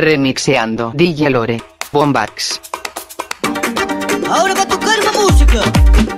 Remixeando DJ Lore. Bombax. Ahora va a tocar una música.